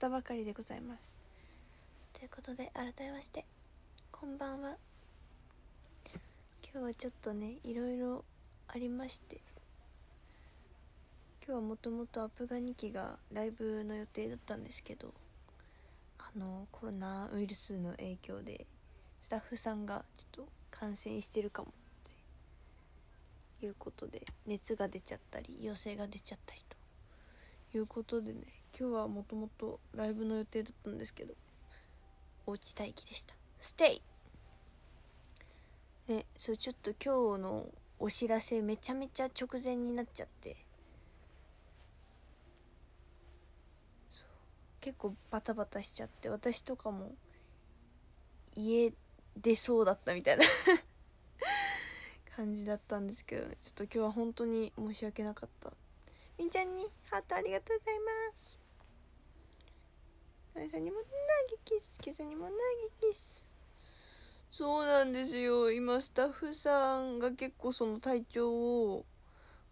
ったばかりでございます。ということで改めましてこんばんは。今日はちょっとねいろいろありまして今日はもともとアプガ2期がライブの予定だったんですけどあのコロナウイルスの影響でスタッフさんがちょっと感染してるかもっていうことで熱が出ちゃったり陽性が出ちゃったりということでね今日はもともとライブの予定だったんですけどおうち待機でした。ステイ。ねそうちょっと今日のお知らせめちゃめちゃ直前になっちゃって。結構バタバタしちゃって私とかも家出そうだったみたいな 感じだったんですけどね。ちょっと今日は本当に申し訳なかった。みんちゃんにハートありがとうございます。さんにも投げキス今朝にも投げキスそうなんですよ。今スタッフさんが結構その体調を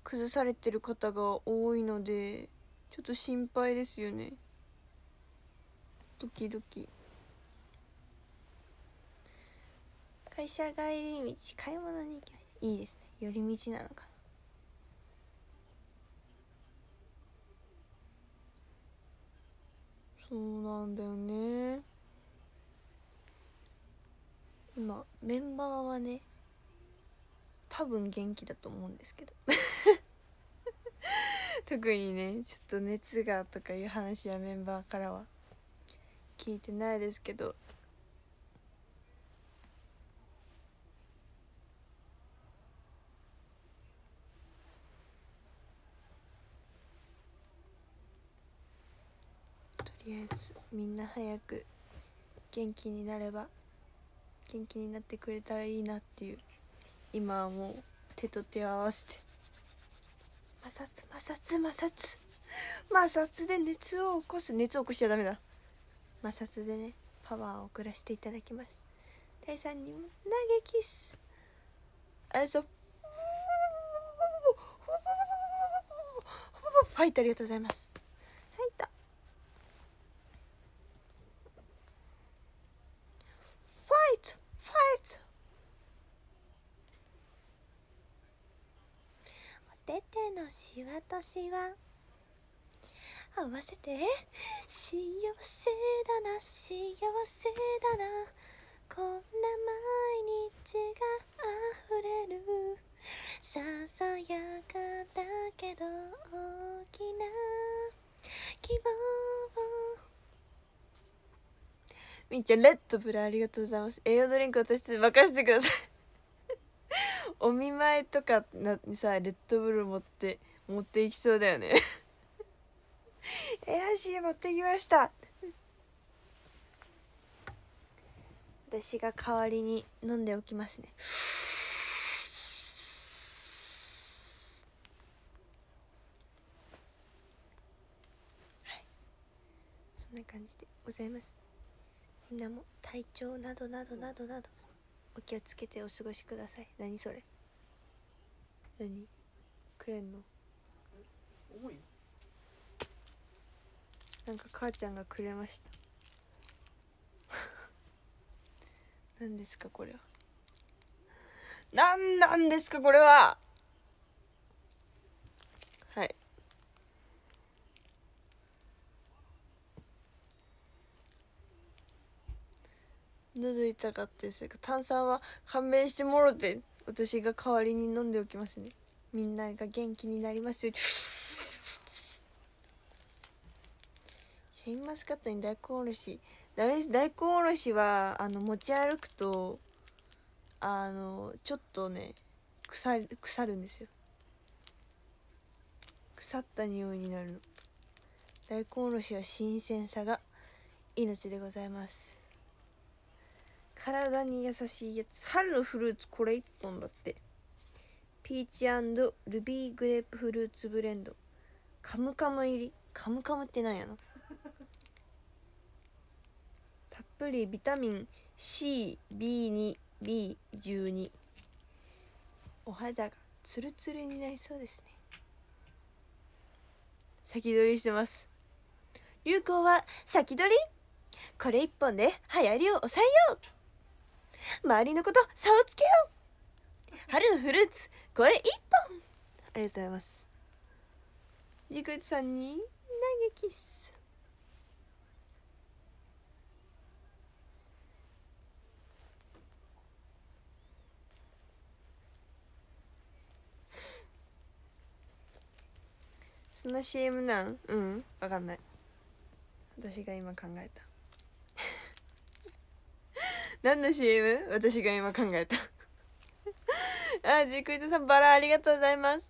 崩されてる方が多いのでちょっと心配ですよね。ドキドキ会社帰り道買い物に行きました。いいですね。寄り道なのかそうなんだよね。今メンバーはね多分元気だと思うんですけど。特にねちょっと熱がとかいう話はメンバーからは聞いてないですけど。とりあえずみんな早く元気になれば元気になってくれたらいいなっていう今はもう手と手を合わせて。摩擦摩擦摩擦。摩擦で熱を起こす熱を起こしちゃダメだ。摩擦でねパワーを送らせていただきます。第3にも投げキス。あそう。ファイトありがとうございますファイトファイトファイトお手手のシワとシワ合わせて幸せだな幸せだな。こんな毎日が溢れる。ささやかだけど大きな希望みーちゃんレッドブルありがとうございます。栄養ドリンク私任せてください。お見舞いとかにさレッドブル持って。持っていきそうだよね。エアシー持ってきました。私が代わりに飲んでおきますね。はい。そんな感じでございます。みんなも体調などなどなどなどお気をつけてお過ごしください。何それ。何？くれんの？多いなんか母ちゃんがくれました。何ですかこれは。何なんですかこれは。はい。喉痛かったです。炭酸は勘弁してもろて私が代わりに飲んでおきますね。みんなが元気になりますようにシャインマスカットに大根おろし。ダメです。大根おろしはあの持ち歩くとあのちょっとね腐る腐るんですよ。腐った匂いになるの。大根おろしは新鮮さが命でございます。体に優しいやつ。春のフルーツこれ1本だって。ピーチルビーグレープフルーツブレンド。カムカム入り。カムカムってなんやの？ぷりビタミン CB2B12 お肌がツルツルになりそうですね。先取りしてます。流行は先取り。これ一本で流行りを抑えよう。周りのこと差をつけよう。春のフルーツこれ一本。ありがとうございます。ジグさんに投げキス。その CM なん？うん。わかんない。私が今考えた。何の CM? 私が今考えた。あジクイトさんバラありがとうございます。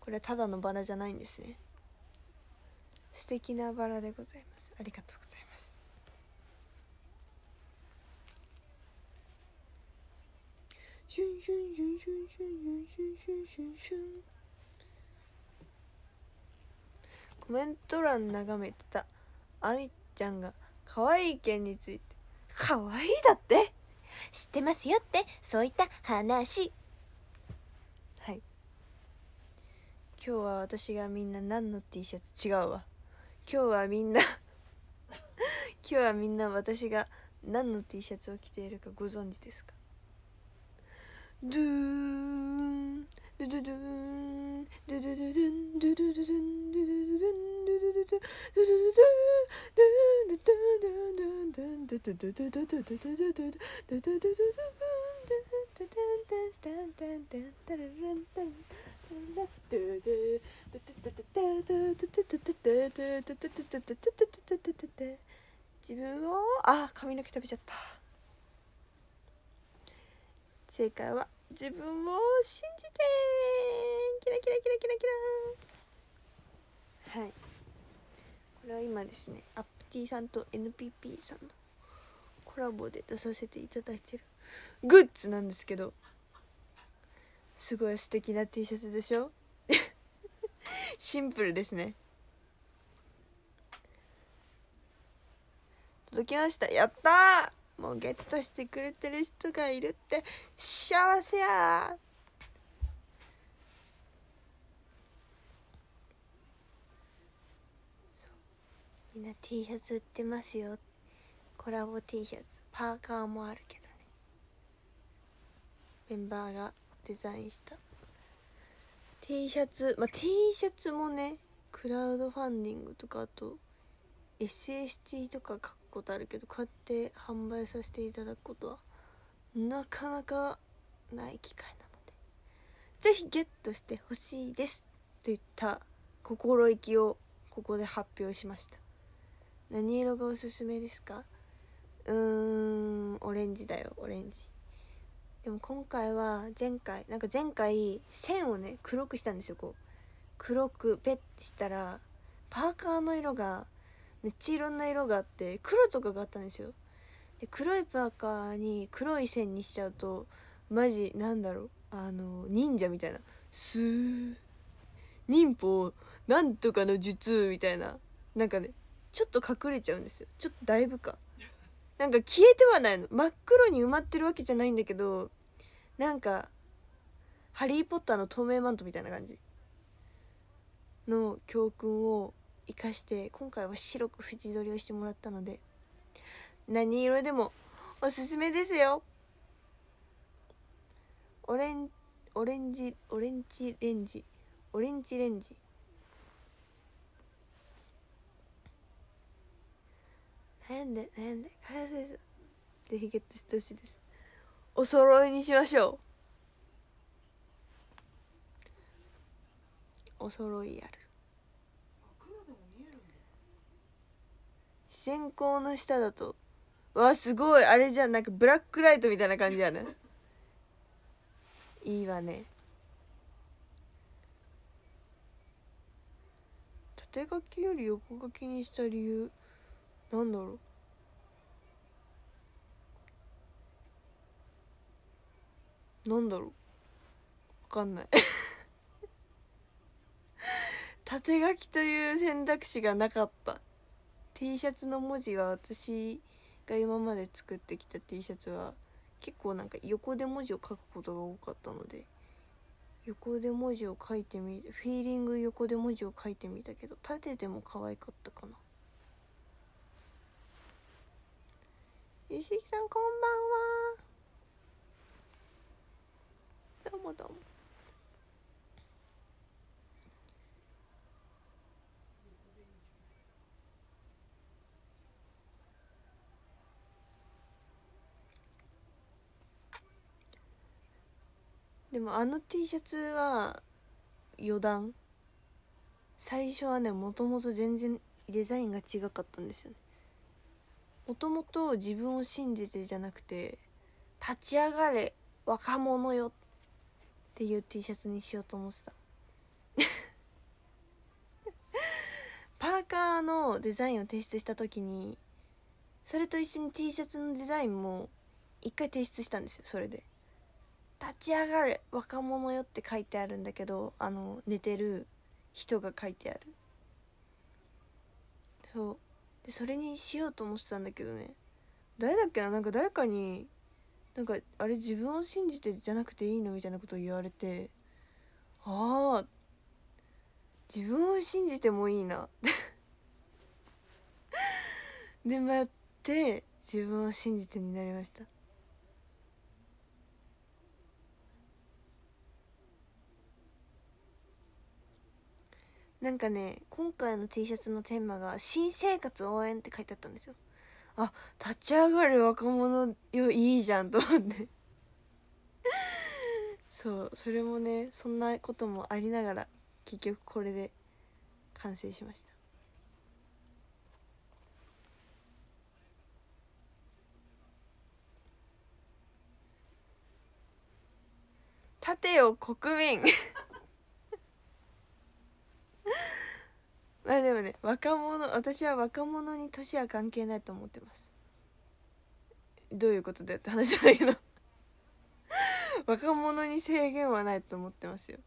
これただのバラじゃないんですね。素敵なバラでございます。ありがとうシュンシュンシュンシュンシュンシュンシュンシュンシュンコメント欄眺めてたあみちゃんが可愛い件について可愛いだって知ってますよってそういった話はい今日は私がみんな何の T シャツ違うわ今日はみんな今日はみんな私が何の T シャツを着ているかご存知ですかドゥーンドゥドゥドゥーンドゥドゥドゥドゥンドゥドゥドゥドゥンドゥドゥドゥドゥン自分をあ髪の毛食べちゃった。正解は自分を信じてキラキラキラキラキラはい。これは今ですねアップティさんと NPP さんのコラボで出させていただいてる。グッズなんですけど。すごい素敵な T シャツでしょ？シンプルですね。届きました。やったもうゲットしてくれてる人がいるって幸せや。みんな T シャツ売ってますよ。コラボ T シャツ。パーカーもあるけどね。メンバーがデザインした。T シャツ。まあ T シャツもねクラウドファンディングとかあと SST とか書ことあるけどこうやって販売させていただくことはなかなかない機会なので是非ゲットしてほしいですといった心意気をここで発表しました。何色がおすすめですか？うーんオレンジだよオレンジ。でも今回は前回なんか前回線をね黒くしたんですよこう。黒くペッてしたらパーカーの色がめっちゃいろんな色があって黒とかがあったんですよ。で黒いパーカーに黒い線にしちゃうとマジなんだろうあの忍者みたいな。スー忍法なんとかの術みたいな。なんかねちょっと隠れちゃうんですよ。ちょっとだいぶか。なんか消えてはないの。真っ黒に埋まってるわけじゃないんだけどなんか「ハリー・ポッター」の透明マントみたいな感じの教訓を生かして今回は白く縁取りをしてもらったので何色でもおすすめですよ。オレンオレンジオレンジレンジオレンジレンジ。悩んで悩んで開発です。ぜひゲットしてほしいです。お揃いにしましょう。お揃いある。線香の下だと。わすごい。あれじゃん。なんかブラックライトみたいな感じやねい？いわね。縦書きより横書きにした理由。なんだろう。なんだろう。わかんない。縦書きという選択肢がなかった。T シャツの文字は私が今まで作ってきた T シャツは結構なんか横で文字を書くことが多かったので横で文字を書いてみフィーリング横で文字を書いてみたけど縦でも可愛かったかな。石木さんこんばんは。どうもどうも。でもあの T シャツは余談。最初はねもともと全然デザインが違かったんですよね。もともと自分を信じてじゃなくて「立ち上がれ若者よ」っていう T シャツにしようと思ってた。パーカーのデザインを提出した時にそれと一緒に T シャツのデザインも一回提出したんですよそれで。立ち上がれ若者よって書いてあるんだけどあの寝てる人が書いてある。そう。でそれにしようと思ってたんだけどね。誰だっけな？なんか誰かになんかあれ自分を信じてじゃなくていいの？みたいなことを言われてああ自分を信じてもいいな。で迷って自分を信じてになりました。なんかね今回の T シャツのテーマが「新生活応援」って書いてあったんですよ。あ立ち上がる若者よいいじゃんと思って。そうそれもねそんなこともありながら結局これで完成しました。立てよ国民 まあでもね若者私は若者に年は関係ないと思ってます。どういうことだよって話だけど。若者に制限はないと思ってますよ。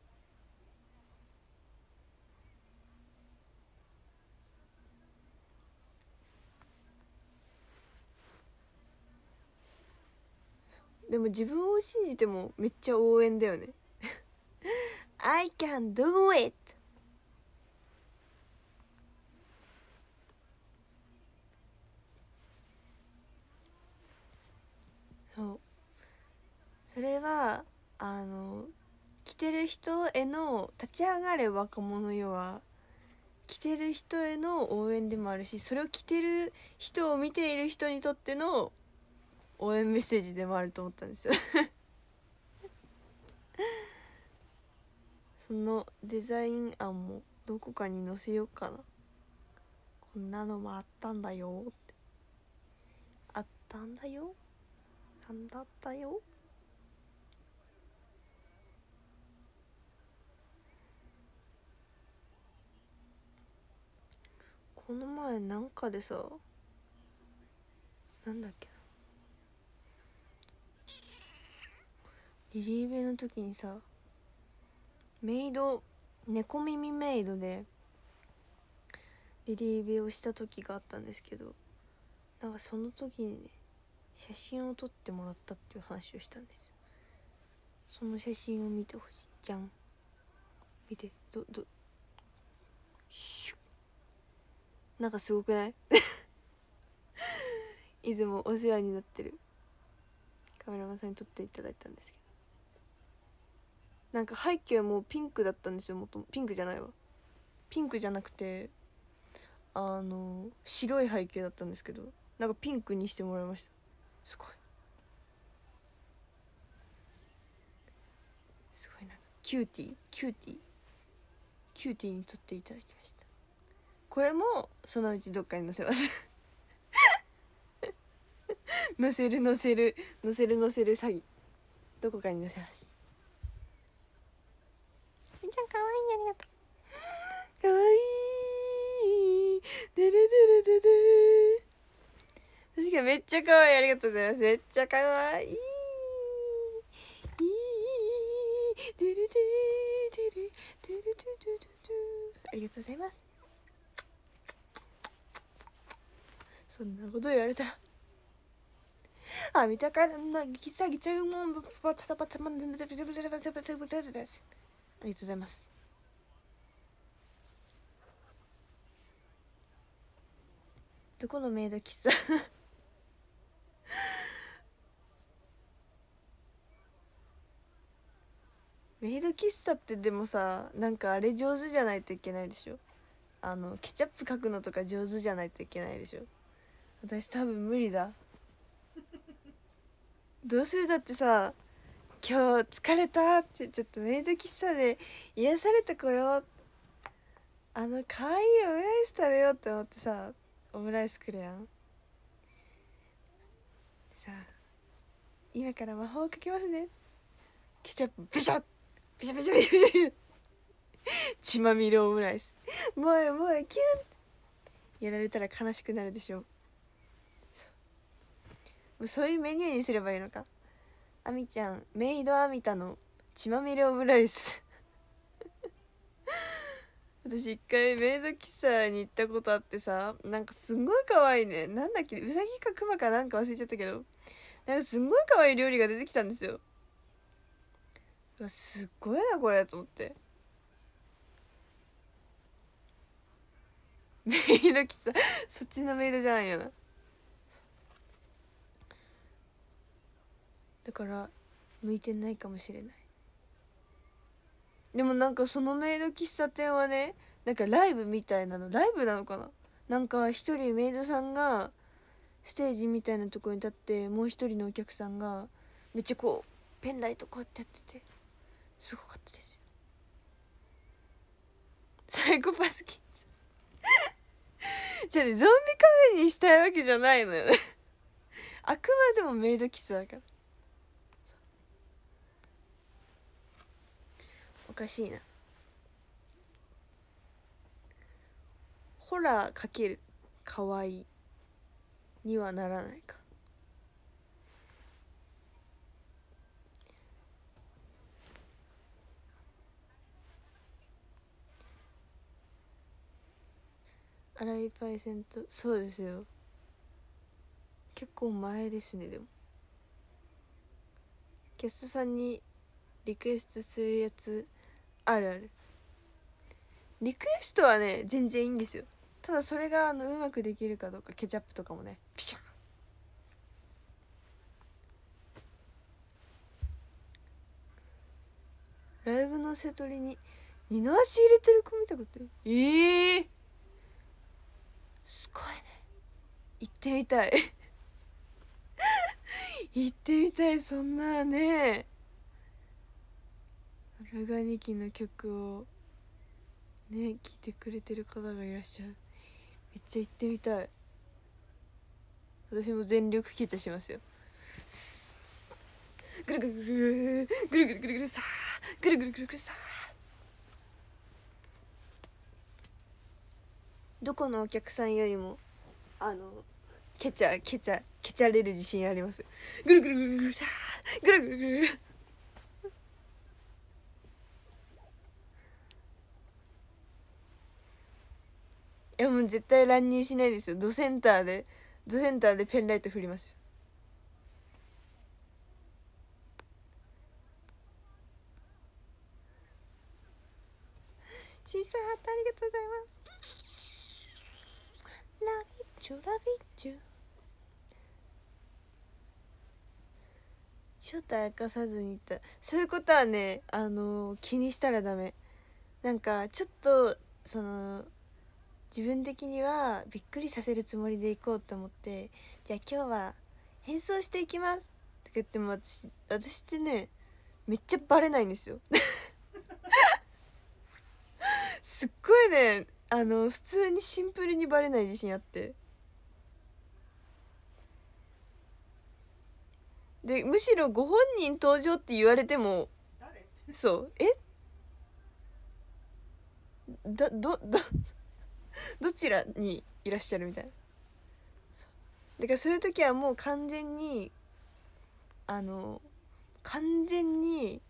でも自分を信じてもめっちゃ応援だよね。I can do it そうそれはあの着てる人への「立ち上がれ若者よ」は着てる人への応援でもあるしそれを着てる人を見ている人にとっての応援メッセージでもあると思ったんですよ。そのデザイン案もどこかに載せようかな。こんなのもあったんだよって。あったんだよ？なんだったよ？この前なんかでさなんだっけリリーベの時にさメイド猫耳メイドでリリーベをした時があったんですけどなんかその時にね写真を撮ってもらったっていう話をしたんですよ。その写真を見てほしい。じゃん。見て。どどシュなんかすごくない？いつもお世話になってる。カメラマンさんに撮っていただいたんですけど。なんか背景もピンクだったんですよもっとピンクじゃないわ。ピンクじゃなくてあの白い背景だったんですけどなんかピンクにしてもらいました。すごい。すごいな。キューティーキューティーキューティーに撮っていただきましたこれもそのうちどっかに載せます。載せる載せる載せる載せる詐欺。どこかに載せます。みちゃんかわいいありがとう。かわいい。デルデルデル確かめっちゃ可愛いありがとうございます。めっちゃ可愛いい。ありがとうございますそんなこと言われたらあ見たからなぎさぎちゃうもんパツパツマンデルデルデルデルデルデルデルありがとうございますどこのメイド喫茶メイド喫茶ってでもさなんかあれ上手じゃないといけないでしょあのケチャップ描くのとか上手じゃないといけないでしょ？私多分無理だ。どうする？だってさ「今日疲れた」ってちょっとメイド喫茶で癒されてこよう。あの可愛いオムライス食べようって思ってさオムライスくるやん。さあ今から魔法をかけますね。ケチャップビシャッ！ビシャビシャビシャビシャ血まみれオムライス。もうもうキュン！やられたら悲しくなるでしょう。そういうメニューにすればいいのか。あみちゃんメイドアミタの血まみれオムライス。私一回メイド喫茶に行ったことあってさなんかすんごい可愛いね。なんだっけうさぎかクマかなんか忘れちゃったけど。なんかすんごい可愛い料理が出てきたんですよ。すっごいなこれと思って。メイド喫茶。そっちのメイドじゃないよな。だから向いてないかもしれない。でもなんかそのメイド喫茶店はねなんかライブみたいなのライブなのかな？なんか一人メイドさんがステージみたいなところに立ってもう一人のお客さんがめっちゃこうペンライトこうやってやっててすごかったですよ。サイコパスキッズ。じゃあねゾンビカフェにしたいわけじゃないのよね。あくまでもメイド喫茶だから。おかしいな。ホラーかけるかわいいにはならないか。荒井パイセンとそうですよ。結構前ですねでも。キャストさんにリクエストするやつあるある。リクエストはね全然いいんですよ。ただそれがあのうまくできるかどうかケチャップとかもねピシャン。ライブの瀬取りに二の足入れてる子見たこと？ええー、すごいね。行ってみたい。行ってみたいそんなね。ガガニキの曲をね聞いてくれてる方がいらっしゃるめっちゃ行ってみたい。私も全力キャッしますよ。ぐるぐるぐるぐるぐるぐるぐるさーぐるぐるぐるぐるさーどこのお客さんよりもあのケチャケチャケチャれる自信ありますぐるぐるぐるぐるさーぐるぐるぐるいやもう絶対乱入しないですよ。ドセンターでドセンターでペンライト振りますよ。シーサーハートありがとうございます。ラビッチュラビッチュ正体明かさずに言った。そういうことはねあのー、気にしたらダメ。なんかちょっとその自分的にはびっくりさせるつもりでいこうと思ってじゃあ今日は変装していきますとか言っても私私ってねめっちゃバレないんですよ。すっごいねあの普通にシンプルにバレない自信あって。でむしろご本人登場って言われてもそう。え？だどど どちらにいらっしゃるみたいな。だからそういう時はもう完全にあの完全に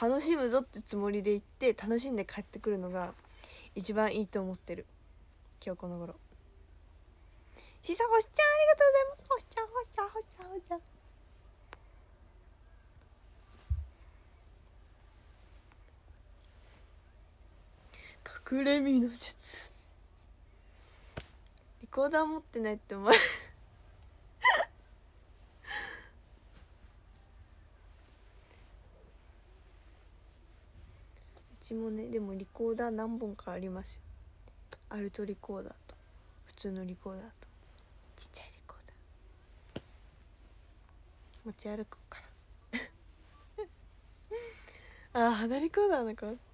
楽しむぞってつもりで行って楽しんで帰ってくるのが一番いいと思ってる。今日この頃。しさほしちゃんありがとうございます。ほしちゃんほしちゃんほしちゃんほしちゃん隠れ身の術。コーダー持ってないってお前うちもねでもリコーダー何本かありますよ。アルトリコーダーと普通のリコーダーと。ちっちゃいリコーダー持ち歩こうかな。あ鼻リコーダーなんか。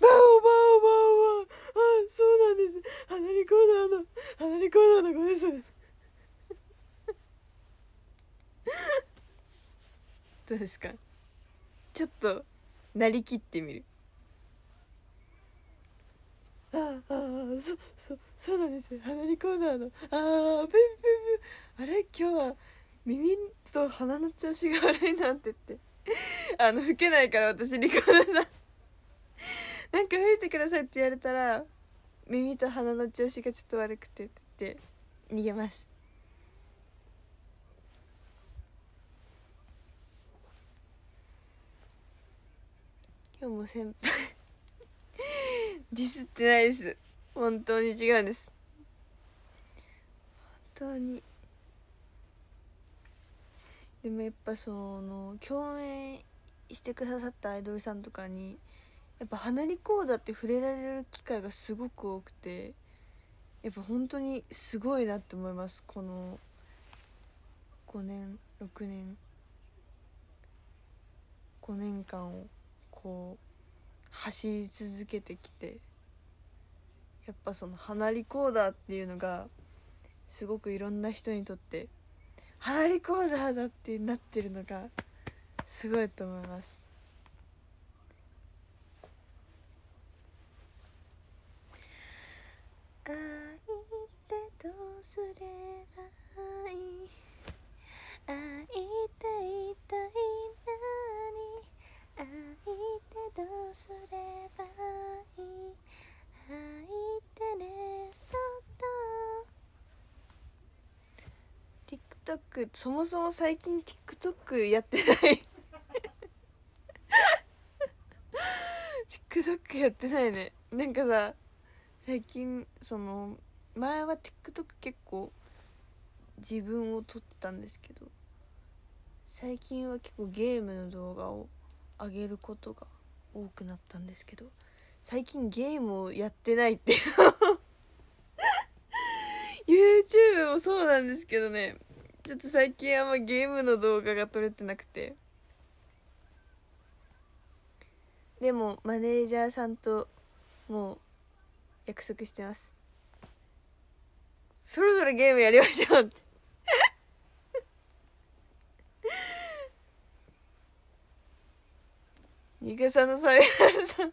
バオバオバオバオ。あそうなんです。鼻リコーダーの鼻リコーダーの子です。どうですか？ちょっとなりきってみる。あああそそそうなんです。鼻リコーダーの。ああペンペンペン。あれ？今日は耳と鼻の調子が悪いなって言って。あの吹けないから私リコーダーさん。なんか吹いてくださいって言われたら耳と鼻の調子がちょっと悪くてって言って逃げます。今日も先輩。ディスってないです。本当に違うんです。本当に。でもやっぱその共演してくださったアイドルさんとかにやっぱ離れコーダーって触れられる機会がすごく多くてやっぱ本当にすごいなって思います。この5年6年5年間をこう走り続けてきてやっぱその離リコーダーっていうのがすごくいろんな人にとって離リコーダーだってなってるのがすごいと思います。愛ってどうすればいい？会いたいたいなに？愛ってどうすればいい？愛ってねそっと TikTok そもそも最近 TikTok やってない。TikTok やってないね。なんかさ最近その前は TikTok 結構自分を撮ってたんですけど最近は結構ゲームの動画を上げることが多くなったんですけど最近ゲームをやってないっていう。YouTube もそうなんですけどね。ちょっと最近あんまゲームの動画が撮れてなくて。でもマネージャーさんともう約束してます。そろそろゲームやりましょうって。ニカさんのサイさん。い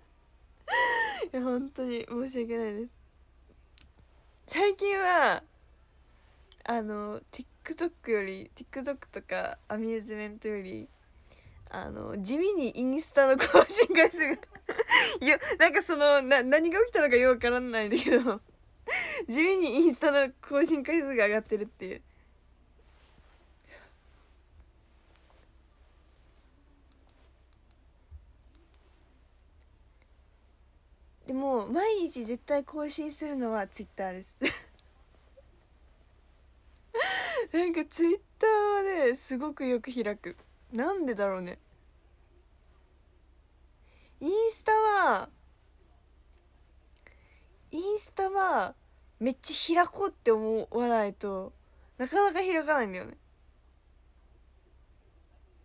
や本当に申し訳ないです。最近はあの TikTok より TikTok とかアミューズメントよりあの地味にインスタの更新回数が いやなんかそのな何が起きたのかよくわからないんだけど。地味にインスタの更新回数が上がってるっていう。でも毎日絶対更新するのはツイッターです。なんかツイッターはねすごくよく開く。なんでだろうね。インスタはインスタはめっちゃ開こうって思わないとなかなか開かないんだよね。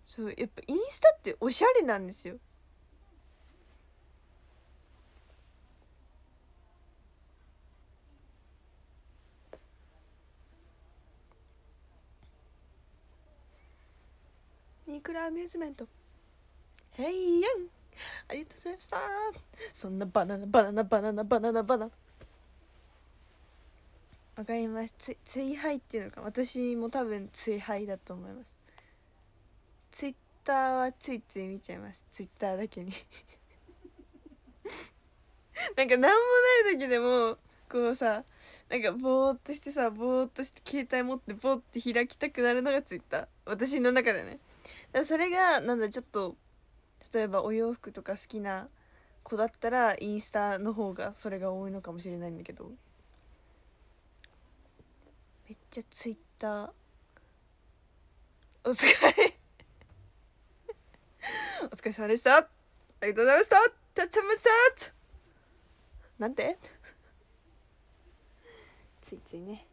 そうやっぱインスタっておしゃれなんですよ。ニクラアミューズメント。へいやんありがとうございました。そんなバナナバナナバナナバナナバナナ。わかりますつ追廃っていうのか。私も多分追廃だと思います。ツイッターはついつい見ちゃいます。ツイッターだけに。なんか何もない時でもこうさなんかぼーっとしてさぼーっとして携帯持ってぼーって開きたくなるのがツイッター。私の中でね。だそれがなんだちょっと例えばお洋服とか好きな子だったらインスタの方がそれが多いのかもしれないんだけど。めっちゃツイッター。お疲れ。お疲れ様でした。ありがとうございました。たつむさなんて？ついついね。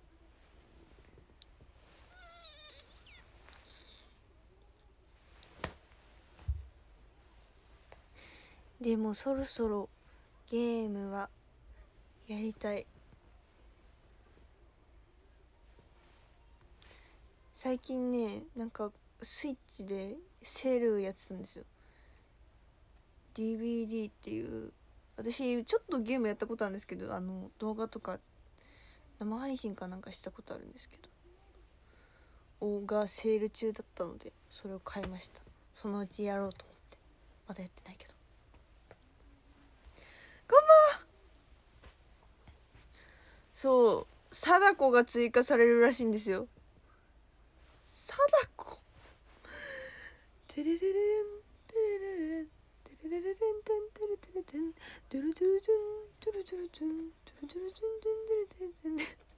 でもそろそろゲームはやりたい。最近ねなんかスイッチでセールやってたんですよ。DVD っていう私ちょっとゲームやったことあるんですけどあの動画とか生配信かなんかしたことあるんですけど。おがセール中だったのでそれを買いました。そのうちやろうと思って。まだやってないけど。ばん。はそう貞子が追加されるらしいんですよ。貞子。テレレレンテレレレンテレレレレンテレテレテントゥルトゥルトゥントゥルトゥルトゥントゥルトゥルトゥントゥルトゥルトゥン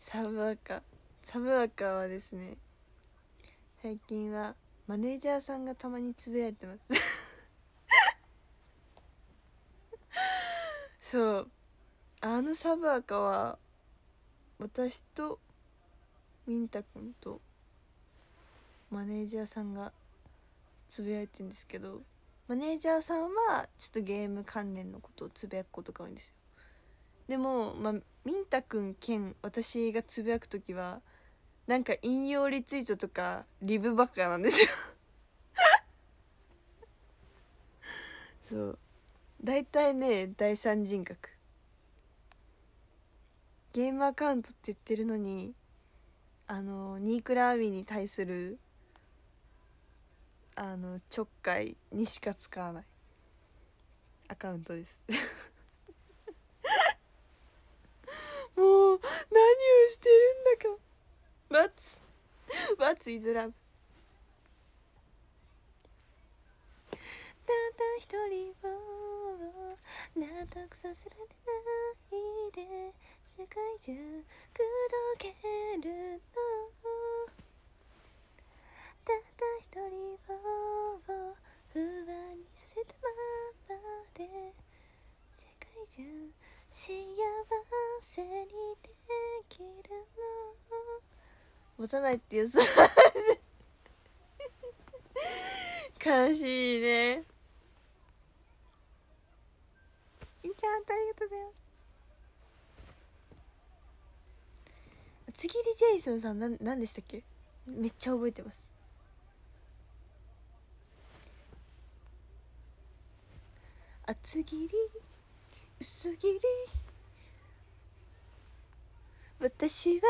サブアカサブアカはですね最近はマネージャーさんがたまにつぶやいてます。そう。あのサブアカは私とミンタ君とマネージャーさんがつぶやいてるんですけどマネージャーさんはちょっとゲーム関連のことをつぶやくことが多いんですよ。でもまあミンタ君兼私がつぶやく時はなんか引用リツイートとかリブばっかなんですよ。そ う大体ね第三人格。ゲームアカウントって言ってるのにあのニークラーミーに対するあのちょっかいにしか使わない。アカウントです。もう何をしてるんだか。What's, What's is love? ただ一人を納得させられないで世界中口説けるの。ただ一人を不安にさせたままで世界中幸せにできるの。持たないっていうさ。悲しいね。いんちゃんありがとうだよ。厚切りジェイソンさんなんなんでしたっけ？めっちゃ覚えてます。厚切り薄切り。私は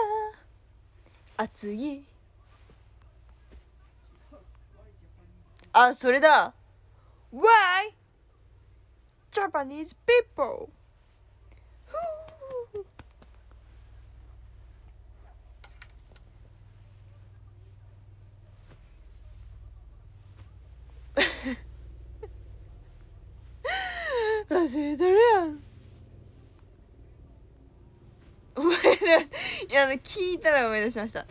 厚いあそれだ。Why Japanese people. 忘れてるやん。思い出いやあの聞いたら思い出しました。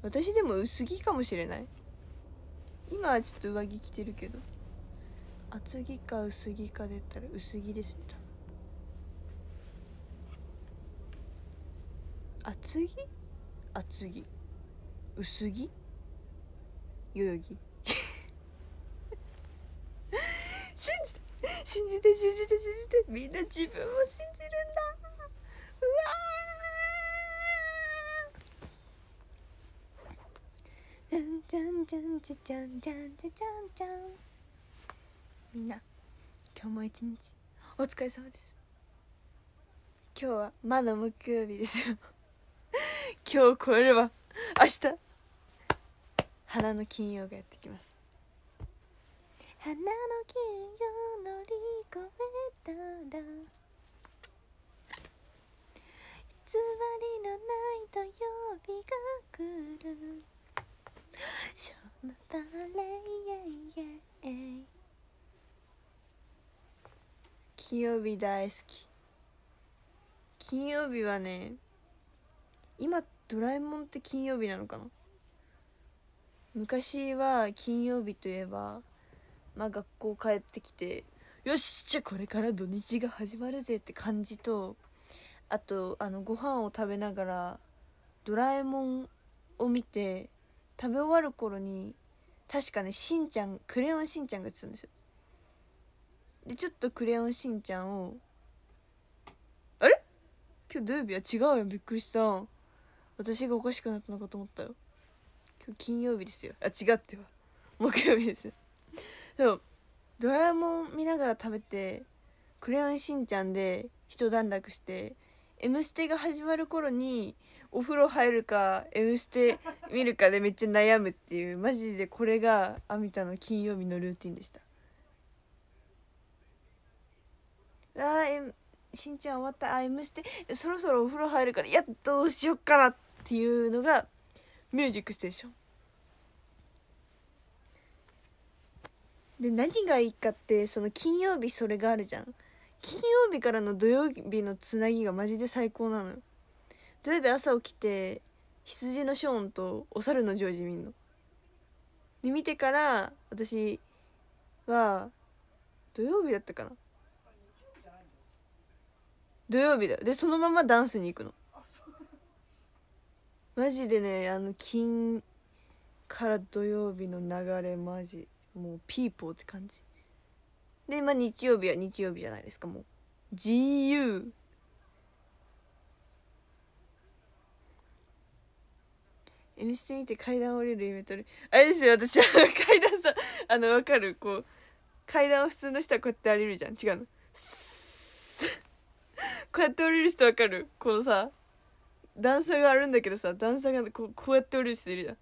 私でも薄着かもしれない。今はちょっと上着着てるけど。厚着か薄着かで言ったら薄着ですね厚着？厚着。薄着？代々木。信じて信じて信じて信じて。みんな自分を信じるんだうわじゃんじゃんじゃんじゃん。じゃんじゃじゃんじゃんみんな今日も一日お疲れ様です。今日は魔の木曜日ですよ今日超えれば明日。花の金曜がやってきます。花の金曜乗り越えたら偽りのない土曜日が来る。しょうたれ金曜日大好き。金曜日はね今ドラえもんって金曜日なのかな？昔は金曜日といえばまあ学校帰ってきてよしじゃあこれから土日が始まるぜって感じとあとあのご飯を食べながらドラえもんを見て食べ終わる頃に確かねしんちゃんクレヨンしんちゃんが言ってたんですよ。でちょっとクレヨンしんちゃんをあれ？今日土曜日は違うよびっくりした。私がおかしくなったのかと思ったよ。今日金曜日ですよ。あ違っては。木曜日ですでもドラえもん見ながら食べて「クレヨンしんちゃん」で一段落して「M ステ」が始まる頃にお風呂入るか「M ステ」見るかでめっちゃ悩むっていうマジでこれがアミタの金曜日のルーティンでした。あー、M、しんちゃん終わった？あ「M ステ」そろそろお風呂入るからいやどうしよっかなっていうのが「ミュージックステーション」で何がいいかってその金曜日それがあるじゃん。金曜日からの土曜日のつなぎがマジで最高なのよ。土曜日朝起きて羊のショーンとお猿のジョージ見んの。で見てから私は土曜日だったかな。土曜日だよ。でそのままダンスに行くの。マジでねあの金から土曜日の流れマジ。もうピーポーって感じ。でまあ日曜日は日曜日じゃないですかもう。自 M ステ見て階段降りる夢とるあれですよ私あの階段さあの分かるこう階段を普通の人はこうやって降りるじゃん。違うの。こうやって降りる人分かる？このさ段差があるんだけどさ段差がこうこうやって降りる人いるじゃん。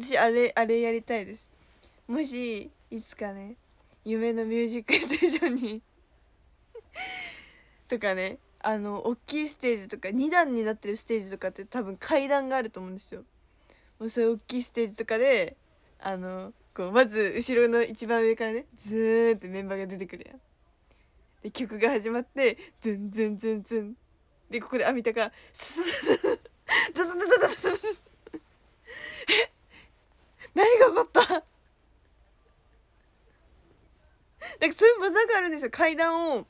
私あれあれやりたいです。もしいつかね夢のミュージックステーションにとかねあの大きいステージとか2段になってるステージとかって多分階段があると思うんですよ。もうそういう大きいステージとかであのこうまず後ろの一番上からねズーンってメンバーが出てくるやん。で曲が始まってズンズンズンズン。でここでアミタがススススドドドドドドえ何が起こったなんかそういう技があるんですよ階段を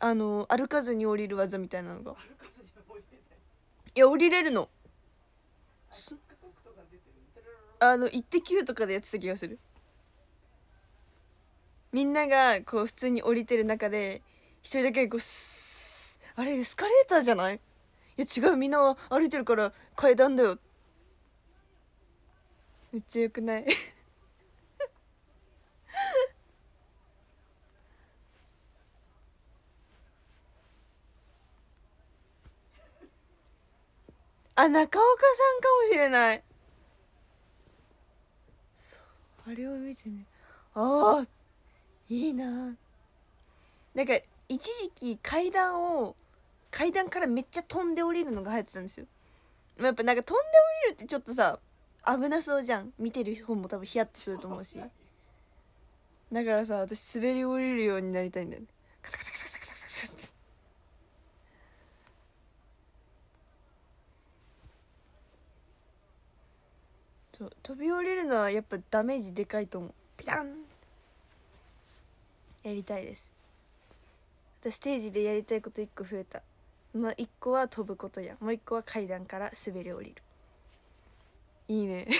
あの歩かずに降りる技みたいなのが。い。や降りれるの。あの「イッテ Q!」とかでやってた気がする。みんながこう普通に降りてる中で一人だけこうあれエスカレーターじゃない？いや違うみんなは歩いてるから階段だよ。めっちゃよくない？あ中岡さんかもしれない。あれを見てね。ああいいな。なんか一時期階段を階段からめっちゃ飛んで降りるのが流行ってたんですよ。やっぱなんか飛んで降りるってちょっとさ危なそうじゃん。見てる方も多分ヒヤッとすると思うし。だからさ私滑り降りるようになりたいんだよねカタカタカタカタカタカタそう飛び降りるのはやっぱダメージでかいと思う。ピタン。やりたいです。私ステージでやりたいこと1個増えた。まあ1個は飛ぶことや。もう1個は階段から滑り降りる。いいね。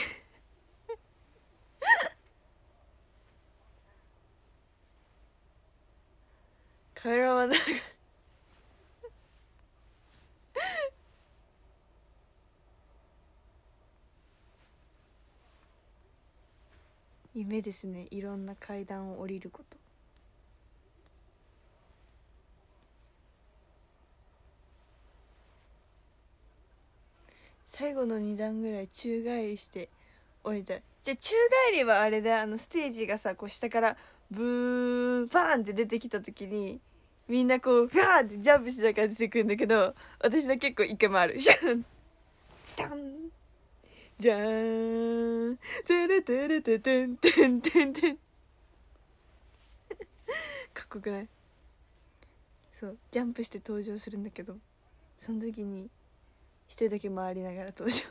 カメラマンなんか夢ですね。いろんな階段を降りること。最後の2段ぐらい宙返りして降りた。いじゃあ宙返りはあれだあのステージがさこう下からブーンバーンって出てきた時にみんなこうファーってジャンプしながら出てくるんだけど私は結構一回回る。シャン。スタン。じゃーん。てれてれててんてんてんてん。かっこよくない？そうジャンプして登場するんだけどその時に一人だけ回りながら登場。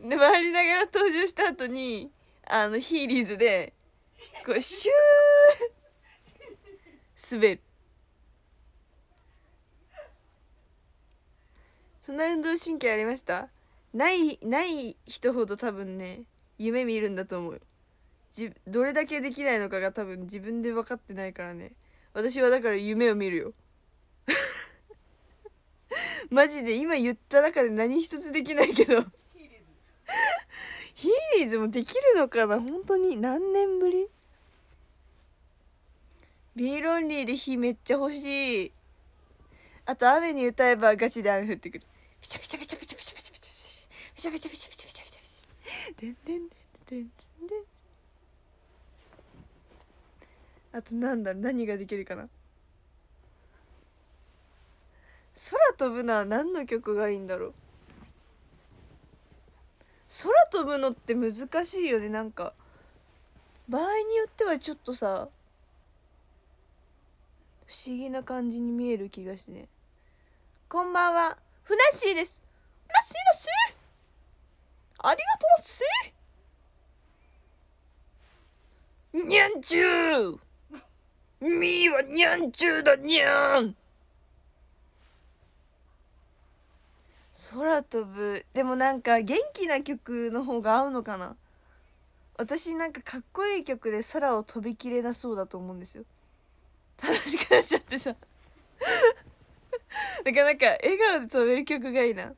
で回りながら登場した後にあのヒーリーズでこうシュー 滑る。そんな運動神経ありました？ないない人ほど多分ね夢見るんだと思う。じどれだけできないのかが多分自分で分かってないからね。私はだから夢を見るよ。マジで今言った中で何一つできないけど。ヒーリーズ。もできるのかな？本当に？何年ぶり？ビーロンリーで火めっちゃ欲しい。あと雨に歌えばガチで雨降ってくる。びちゃびちゃびちゃびちゃびちゃびちゃびちゃびちゃびちゃびちゃびちゃびちゃびちゃびちゃでんでんでんでんでんあとなんだろう何ができるかな。空飛ぶのは何の曲がいいんだろう。空飛ぶのって難しいよねなんか。場合によってはちょっとさ不思議な感じに見える気がしてね。こんばんは。ふなっしーです。なっしーなっしー。ありがとうっすにゃんちゅう。みーはにゃんちゅうだにゃん。空飛ぶ。でもなんか元気な曲の方が合うのかな？私なんかかっこいい曲で空を飛びきれなそうだと思うんですよ。楽しくなっちゃってさ。だかなんか笑顔で飛べる曲がいいな。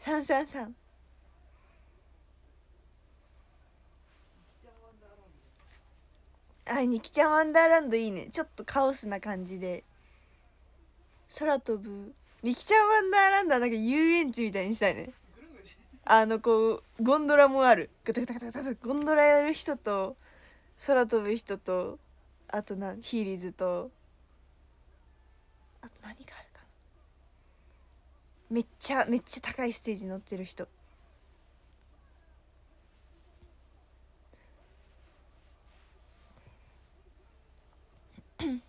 333あニキちゃんワンダーランドいいね。ちょっとカオスな感じで。空飛ぶ。ニキちゃんワンダーランドはなんか遊園地みたいにしたいね。あのこうゴンドラもある。ガタガタガタガタゴンドラやる人と空飛ぶ人とあとなヒーリーズと。あと何がある？めっちゃめっちゃ高いステージ乗ってる人。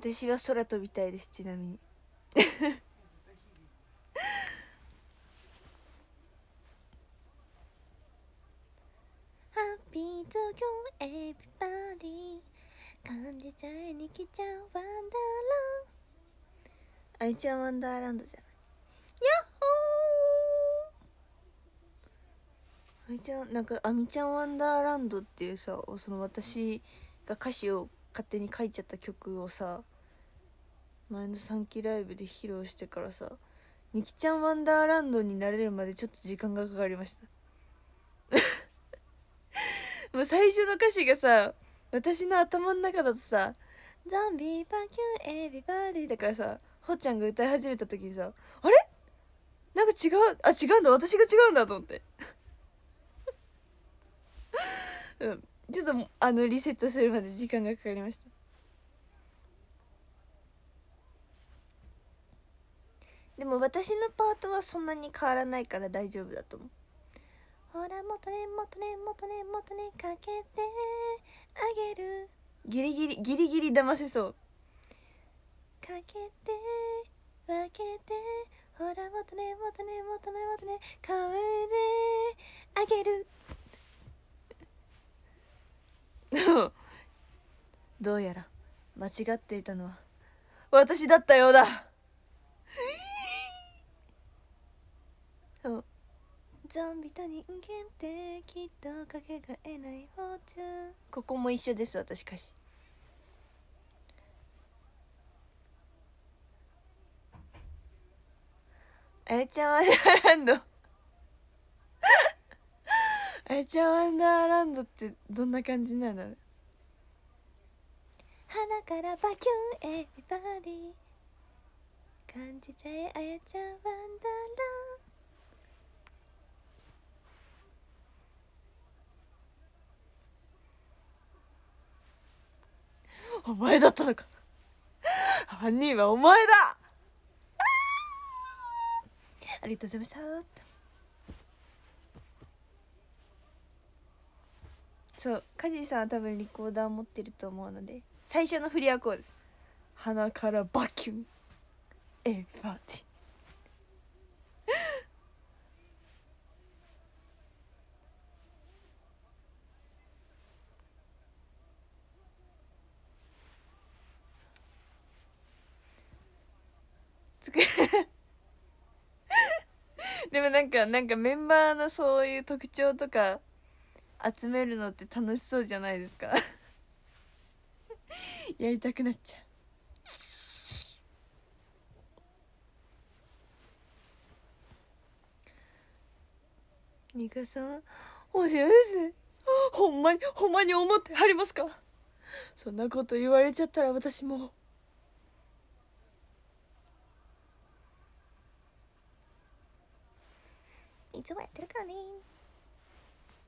私は空飛びたいですちなみに。ハッピートゥーエビバディ。感じちゃえに来ちゃうワンダーランド。あいちゃんワンダーランドじゃないヤッホーあいちゃんなんかあみちゃんワンダーランドっていうさその私が歌詞を勝手に書いちゃった曲をさ前の3期ライブで披露してからさみきちゃんワンダーランドになれるまでちょっと時間がかかりました。もう最初の歌詞がさ私の頭の中だとさ「ゾンビバキュンエビバディ」だからさほっちゃんが歌い始めた時にさ「あれ？なんか違う？あ違うんだ。私が違うんだ」と思って。うん。ちょっとあのリセットするまで時間がかかりました。でも私のパートはそんなに変わらないから大丈夫だと思う。ほら元ね元ね元ね元ねかけてあげる。ギリギリギリギリ騙せそう。かけて分けてほら元ね元ね元ね元ね顔であげる どうやら間違っていたのは私だったようだ。ゾンビと人間ってきっとかけがえない包丁。ここも一緒です私歌詞。あやちゃんワンダーランドあやちゃんワンダーランドってどんな感じなの？鼻からバキュンエビバディ感じちゃえあやちゃんワンダーランド。お前だったのか。犯人はお前だ。ありがとうございました。そう梶さんは多分リコーダー持ってると思うので最初の振りはこうです。鼻からバキュン。エビバーティつく。でもなんかなんかメンバーのそういう特徴とか集めるのって楽しそうじゃないですか。やりたくなっちゃう。ニカさん面白いですね。ほんまにほんまに思ってはりますか？そんなこと言われちゃったら私も。いつもやってるからね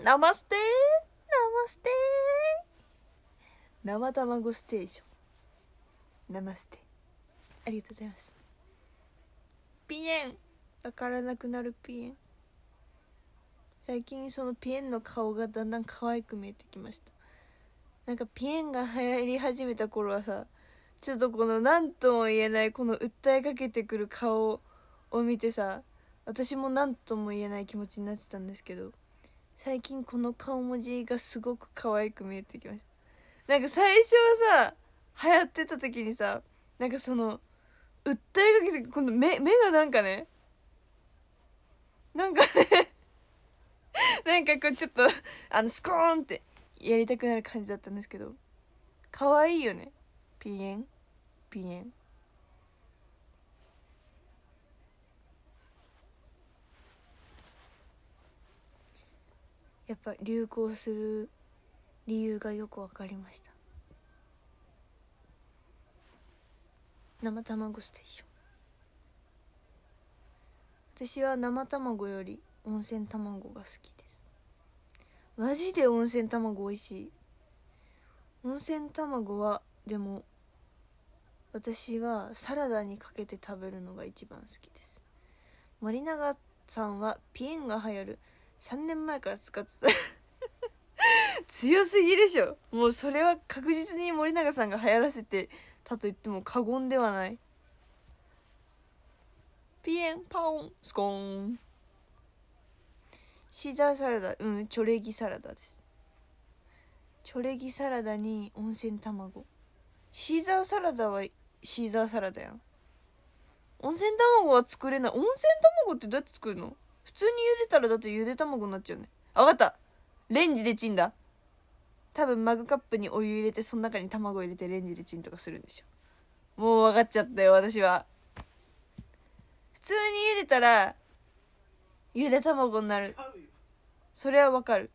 ナマステナマステ生卵ステーション。ナマステありがとうございます。ピエン。わからなくなるピエン。最近そのピエンの顔がだんだん可愛く見えてきました。なんかピエンが流行り始めた頃はさちょっとこの何とも言えないこの訴えかけてくる顔を見てさ私も何とも言えない気持ちになってたんですけど。最近この顔文字がすごく可愛く見えてきました。なんか最初はさ流行ってた時にさなんかその訴えかけてこの目目がなんかねなんかね なんかこうちょっとあのスコーンってやりたくなる感じだったんですけど可愛いよね。ピエン？ピエン？やっぱ流行する理由がよく分かりました。生卵ステーション。私は生卵より温泉卵が好きです。マジで温泉卵美味しい。温泉卵はでも私はサラダにかけて食べるのが一番好きです。森永さんはピエンが流行る3年前から使ってた。強すぎでしょ。もうそれは確実に森永さんが流行らせてたと言っても過言ではない。ピエンパオンスコーン。シーザーサラダ。うんチョレギサラダです。チョレギサラダに温泉卵。シーザーサラダはシーザーサラダやん。温泉卵は作れない。温泉卵ってどうやって作るの？普通に茹でたらだってゆで卵になっちゃうね。分かった。レンジでチンだ。多分マグカップにお湯入れてその中に卵入れてレンジでチンとかするんでしょ。もう分かっちゃったよ私は。普通に茹でたらゆで卵になる。それはわかる。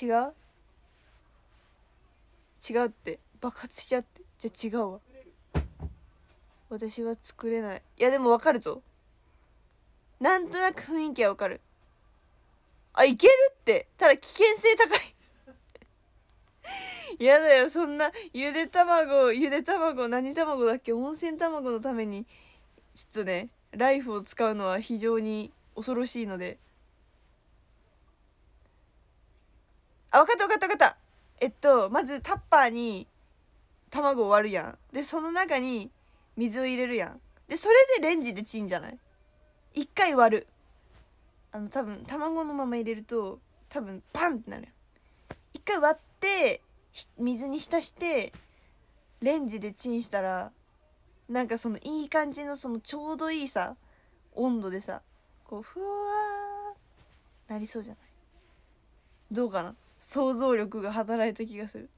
違う？違うって。爆発しちゃって。じゃあ違うわ。私は作れない。いやでもわかるぞ。なんとなく雰囲気はわかる。あいけるって。ただ危険性高い。やだよ。そんなゆで卵ゆで卵何卵だっけ？温泉卵のためにちょっとねライフを使うのは非常に恐ろしいので。あ分かった分かった分かった。えっとまずタッパーに卵を割るやん。でその中に水を入れるやん。でそれでレンジでチンじゃない？一回割る。あの多分卵のまま入れると多分パンってなるやん。一回割って水に浸してレンジでチンしたらなんかそのいい感じのそのちょうどいいさ温度でさこうふわーなりそうじゃない？どうかな？想像力が働いた気がする。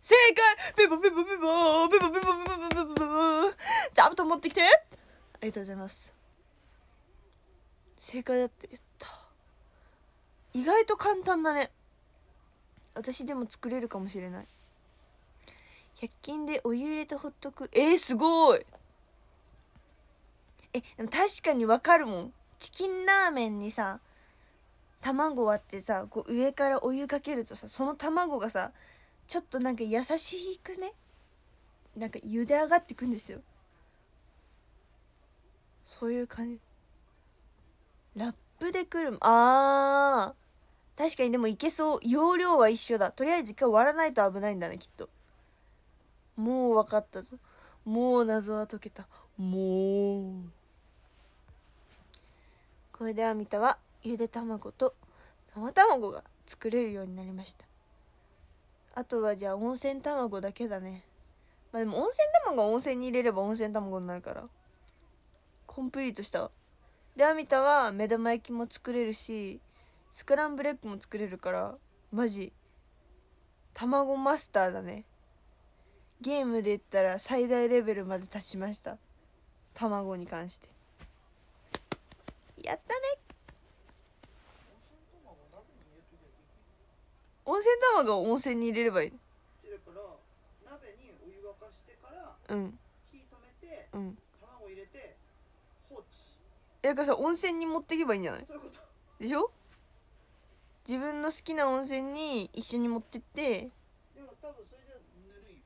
正解。ピポピポピポピポピポピポピポピポ座布団持ってきてありがとうございます正解だって言った意外と簡単だね私でも作れるかもしれない100均でお湯入れてほっとくえー、すごいえでも確かにわかるもんチキンラーメンにさ卵割ってさこう上からお湯かけるとさその卵がさちょっとなんか優しくねなんか茹で上がっていくんですよ。そういう感じ。ラップでくる。あー。確かにでもいけそう。容量は一緒だ。とりあえず一回割らないと危ないんだねきっと。もう分かったぞ。もう謎は解けた。もう。これでアミタはゆで卵と生卵が作れるようになりました。あとはじゃあ温泉卵だけだね。まあでも温泉卵は温泉に入れれば温泉卵になるから。コンプリートした。わでアミタは目玉焼きも作れるしスクランブルエッグも作れるからマジ卵マスターだね。ゲームで言ったら最大レベルまで達しました。卵に関して。やったね。温泉卵を温泉に入れればいい。だから鍋にお湯沸かしてからうん。火止めてうん。卵入れて放置。だからさ温泉に持ってけばいいんじゃない？そういうこと。でしょ？自分の好きな温泉に一緒に持ってって。でも多分それじゃぬるいよ。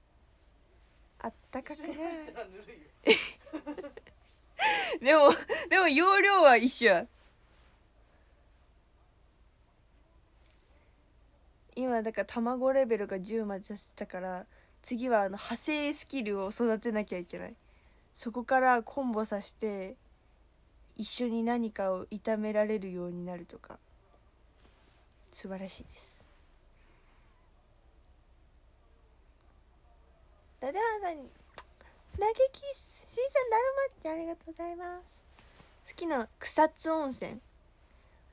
あったかくない でもでも容量は一緒や今だから卵レベルが10までさせたから次はあの派生スキルを育てなきゃいけない。そこからコンボさせて一緒に何かを炒められるようになるとか。素晴らしいです。ダダーさんに投げキス C さんだるまってありがとうございます。好きな草津温泉。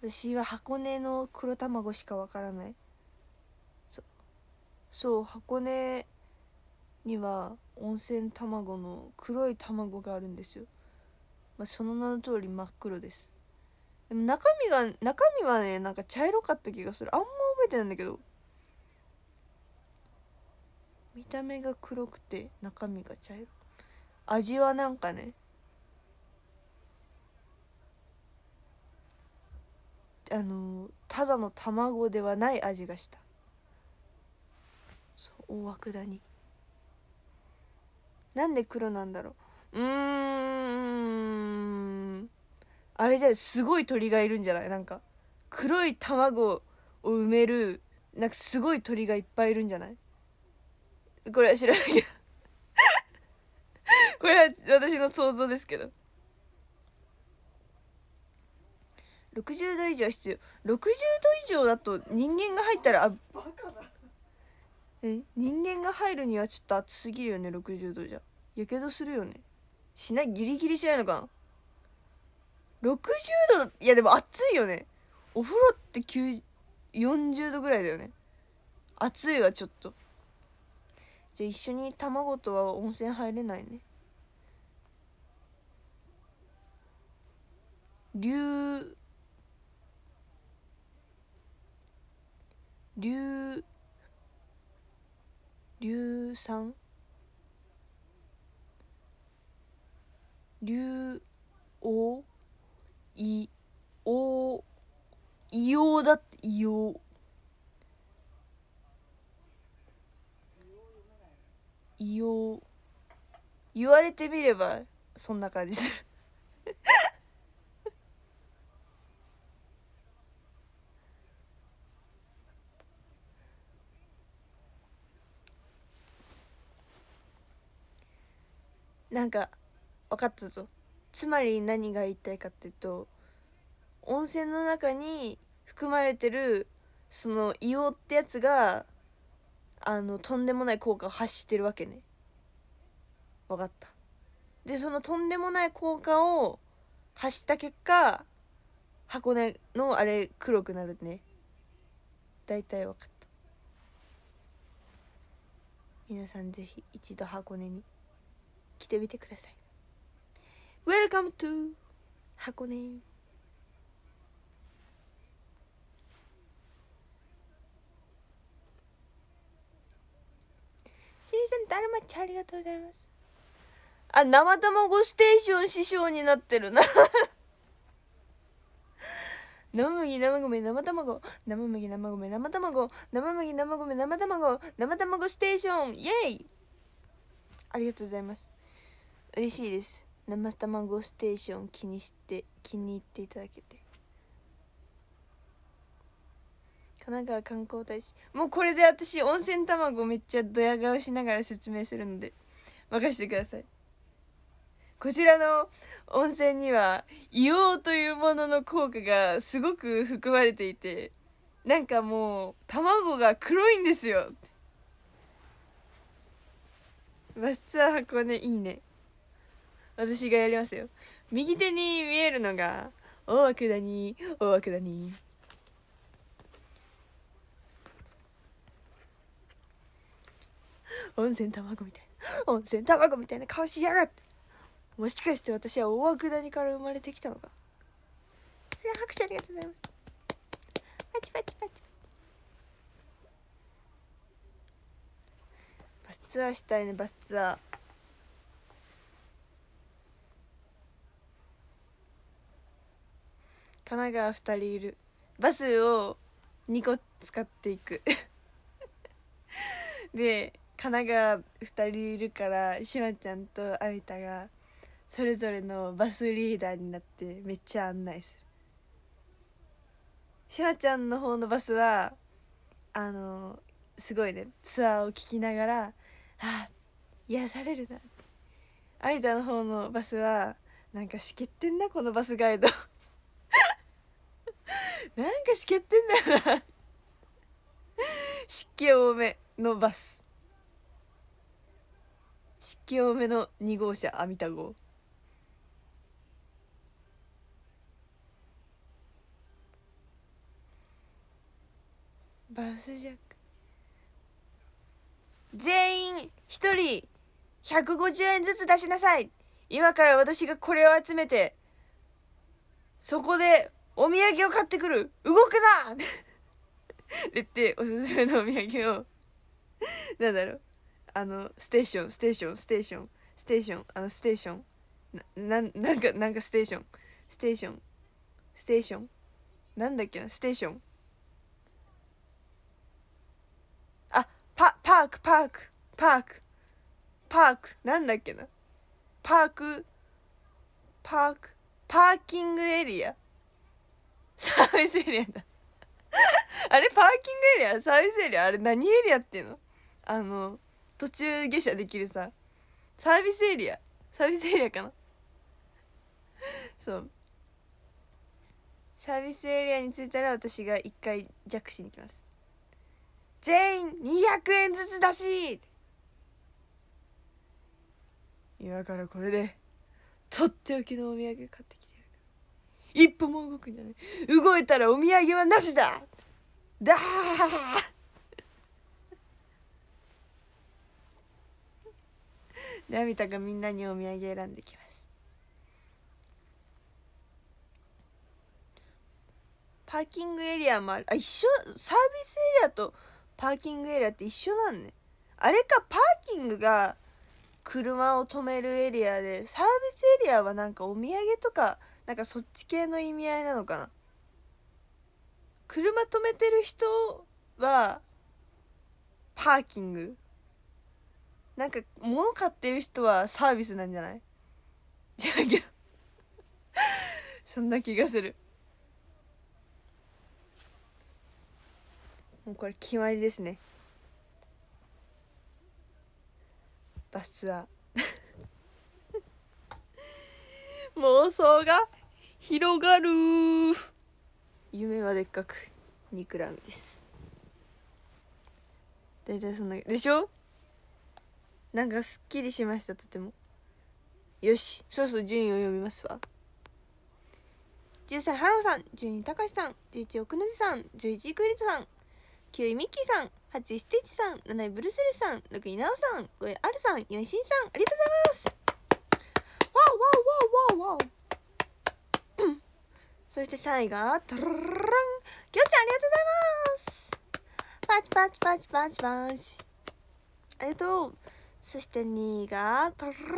私は箱根の黒卵しかわからない。そう箱根には温泉卵の黒い卵があるんですよ、まあ、その名の通り真っ黒です。でも中身が中身はねなんか茶色かった気がする。あんま覚えてないんだけど。見た目が黒くて中身が茶色。味はなんかねあのただの卵ではない味がした。大涌谷。なんで黒なんだろう。うーん。あれじゃすごい鳥がいるんじゃない？なんか黒い卵を埋めるなんかすごい鳥がいっぱいいるんじゃない？これは知らないけど。これは私の想像ですけど。60度以上必要。60度以上だと人間が入ったらあバカだ。え人間が入るにはちょっと暑すぎるよね60度じゃ。やけどするよね。しない？ギリギリしないのかな？60度？いやでも暑いよね。お風呂って40度ぐらいだよね。暑いわちょっと。じゃあ一緒に卵とは温泉入れないね。流流硫酸？硫黄？いお硫黄？だって硫黄？硫黄？言われてみればそんな感じするなんか分かったぞ。つまり何が言いたいかっていうと温泉の中に含まれてるその硫黄ってやつがあのとんでもない効果を発してるわけね。分かった。でそのとんでもない効果を発した結果箱根のあれ黒くなるね。大体分かった。皆さんぜひ一度箱根に。来てみてください。Welcome to 箱根。シーさんだるまちゃんありがとうございます。あ生卵ステーション師匠になってるな。生麦生米生卵。生麦生米生卵。生麦生米生卵。生卵ステーション。イエイ。ありがとうございます。嬉しいです。生卵ステーション気にして気に入っていただけて。神奈川観光大使。もうこれで私温泉卵めっちゃドヤ顔しながら説明するので任せてください。こちらの温泉には硫黄というものの効果がすごく含まれていてなんかもう卵が黒いんですよ。バスツアー箱根いいね。私がやりますよ。右手に見えるのが大涌谷大涌谷。温泉卵みたいな。温泉卵みたいな顔しやがって。もしかして私は大涌谷から生まれてきたのか。拍手ありがとうございます。パチパチパチ。バスツアーしたいねバスツアー。神奈川2人いる。バスを2個使っていく。で神奈川2人いるからしまちゃんとあみたがそれぞれのバスリーダーになってめっちゃ案内する。しまちゃんの方のバスはあのすごいね。ツアーを聞きながら「あ癒されるな」あみたの方のバスはなんかしけってんなこのバスガイド。なんかしけってんだよな。湿気多めのバス。湿気多めの2号車阿弥陀号。バスジャック全員1人150円ずつ出しなさい。今から私がこれを集めてそこでお土産を買ってくる。動くな。って言っておすすめのお土産を。なんだろう。あのステーションステーションステーション。ステーション。あのステーション。なななんかなんかステーション。ステーション。ステーション。なんだっけな。ステーション。あパパークパーク。パーク。パーク。なんだっけな。パーク。パーク。パーキングエリア。サービスエリアだ。あれパーキングエリア？サービスエリア？あれ何エリアっていうの？あの途中下車できるさ。サービスエリア。サービスエリアかな？そう。サービスエリアに着いたら私が一回弱視に行きます。全員200円ずつだし今からこれでとっておきのお土産買ってきて。一歩も動くんじゃない。動いたらお土産はなしだ。だー。涙がみんなにお土産選んできます。パーキングエリアもある。あ一緒？サービスエリアとパーキングエリアって一緒なんね。あれかパーキングが車を止めるエリアでサービスエリアはなんかお土産とかなんかそっち系の意味合いなのかな。車止めてる人はパーキング。なんか物買ってる人はサービスなんじゃない？じゃあけど。そんな気がする。もうこれ決まりですね。バスツアー。妄想が広がる。夢はでっかく肉ラーメンです大体そんなでしょ？なんかすっきりしましたとても。よしそろそろ順位を読みますわ。13ハローさん12たかしさん11奥野寺さん11クリトさん9位ミッキーさん8位ステッチさん7位ブルース・リスさん6位ナオさん5位アルさん4位シンさんありがとうございます。わおわおわおわおわお、うん、そして3位がトルルルン。きょうちゃんありがとうございます。パチパチパチパチパチ。ありがとう。そして2位がトルルルン。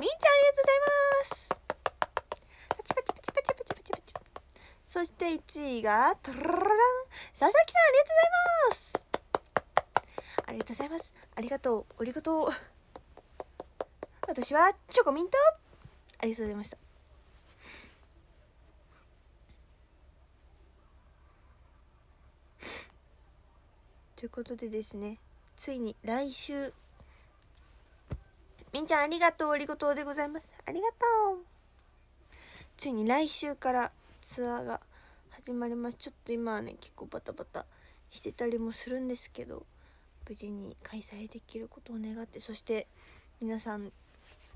みーちゃんありがとうございます。パチパチパチパチパチパチパチ。そして1位がトルルルン。佐々木さんありがとうございます。ありがとうございます。ありがとう。ありがとう。私はチョコミント。ありがとうございました。ということでですねついに来週みんちゃんありがとうありがとうでございます。ありがとう。ついに来週からツアーが始まります。ちょっと今はね結構バタバタしてたりもするんですけど無事に開催できることを願ってそして皆さん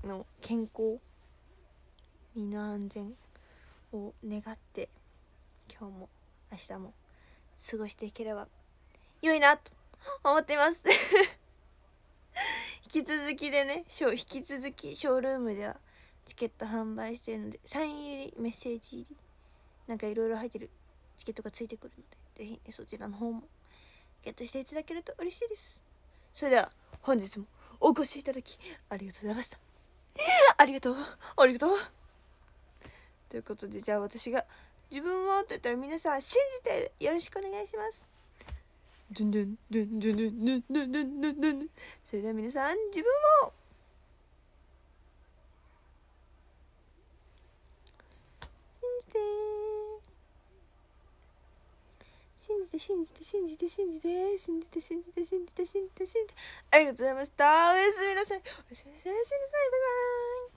の健康身の安全を願って今日も明日も過ごしていければ良いなと思ってます。引き続きでねショー引き続きショールームではチケット販売してるのでサイン入りメッセージ入りなんかいろいろ入ってるチケットがついてくるのでぜひそちらの方もゲットしていただけると嬉しいです。それでは本日もお越しいただきありがとうございました。ありがとう。ありがとう。ということでじゃあ私が自分をと言ったら皆さん信じてよろしくお願いします。ドゥンドゥンドゥンドゥンドゥンドゥンドゥンドゥンドゥン。ドゥンそれでは皆さん自分を。信じて信じて信じて信じて信じて信じて信じて信じて信じて。信じてありがとうございました。おやすみなさい。おやすみなさい。おやすみなさい。バイバイ。